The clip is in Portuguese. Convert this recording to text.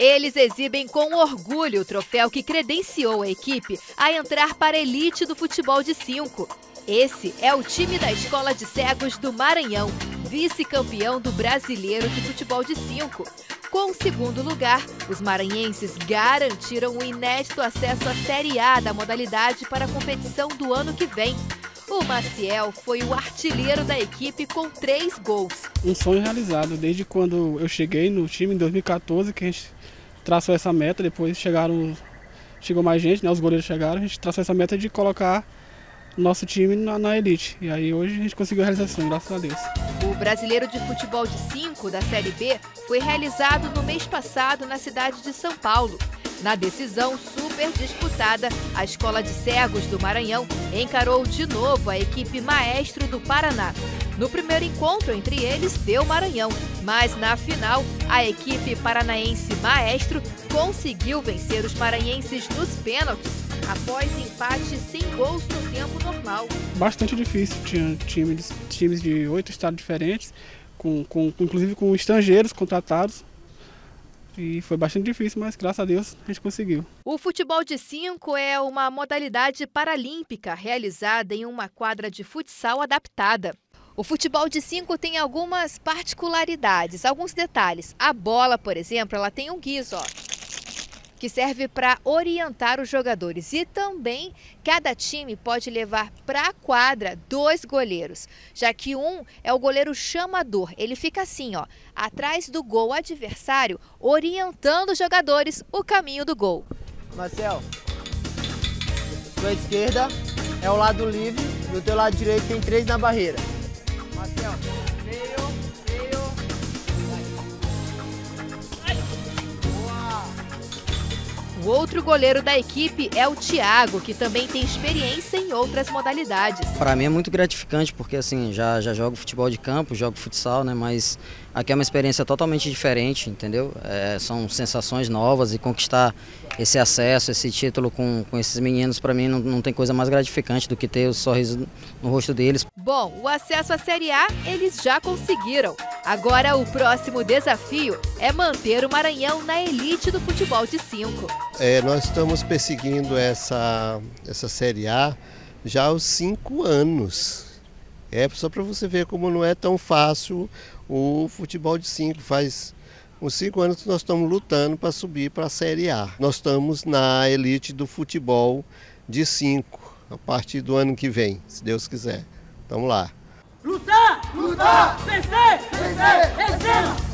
Eles exibem com orgulho o troféu que credenciou a equipe a entrar para a elite do futebol de cinco. Esse é o time da Escola de Cegos do Maranhão, vice-campeão do Brasileiro de Futebol de Cinco. Com o segundo lugar, os maranhenses garantiram o inédito acesso à Série A da modalidade para a competição do ano que vem. O Maciel foi o artilheiro da equipe com três gols. Um sonho realizado desde quando eu cheguei no time em 2014, que a gente traçou essa meta, depois chegaram, chegou mais gente, né, os goleiros chegaram, a gente traçou essa meta de colocar nosso time na, na, elite. E aí hoje a gente conseguiu a realização, graças a Deus. O Brasileiro de Futebol de 5 da Série B foi realizado no mês passado na cidade de São Paulo. Na decisão super disputada, a Escola de Cegos do Maranhão encarou de novo a equipe Maestro do Paraná. No primeiro encontro entre eles, deu Maranhão, mas na final, a equipe paranaense Maestro conseguiu vencer os maranhenses nos pênaltis, após empate sem gols no tempo normal. Bastante difícil, tinha times, times de oito estados diferentes, com, com, inclusive com estrangeiros contratados, e foi bastante difícil, mas graças a Deus a gente conseguiu. O futebol de 5 é uma modalidade paralímpica realizada em uma quadra de futsal adaptada. O futebol de 5 tem algumas particularidades, alguns detalhes. A bola, por exemplo, ela tem um guiso, ó que serve para orientar os jogadores. E também cada time pode levar para a quadra dois goleiros, já que um é o goleiro chamador. Ele fica assim, ó, atrás do gol adversário, orientando os jogadores o caminho do gol. Marcel, sua esquerda é o lado livre, do teu lado direito tem três na barreira. Marcel, O outro goleiro da equipe é o Thiago, que também tem experiência em outras modalidades. Para mim é muito gratificante, porque assim, já, já jogo futebol de campo, jogo futsal, né? Mas aqui é uma experiência totalmente diferente, entendeu? É, são sensações novas e conquistar esse acesso, esse título com, com esses meninos, para mim não, não tem coisa mais gratificante do que ter o sorriso no rosto deles. Bom, o acesso à Série A eles já conseguiram. Agora o próximo desafio é manter o Maranhão na elite do futebol de cinco. É, nós estamos perseguindo essa, essa Série A já há cinco anos. É só para você ver como não é tão fácil o futebol de cinco. Faz uns cinco anos que nós estamos lutando para subir para a Série A. Nós estamos na elite do futebol de cinco a partir do ano que vem, se Deus quiser. Vamos lá. Lutar! Lutar! Vencer! Vencer! Vencemos!